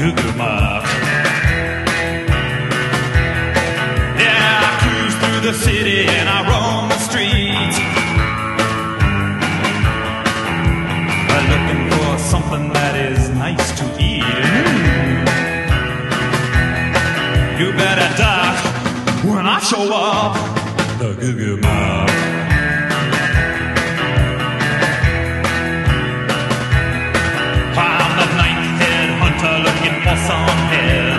Goo Goo Muff. Yeah, I cruise through the city and I roam the streets. I'm looking for something that is nice to eat. Mm. You better die when I show up. The Goo Goo Muff. on hell.